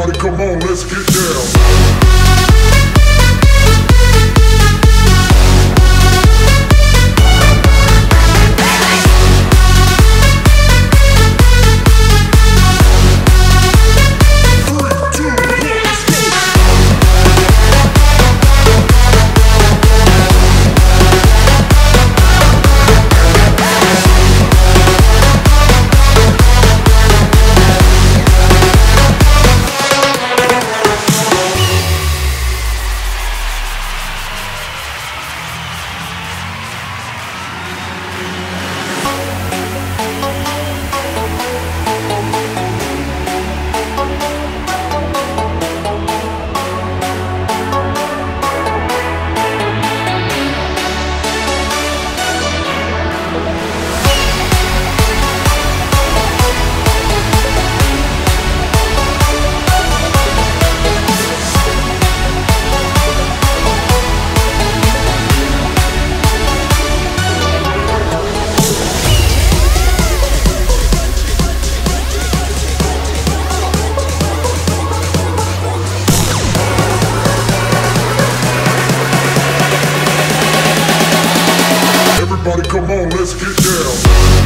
Everybody come on, let's get down. Everybody come on, let's get down.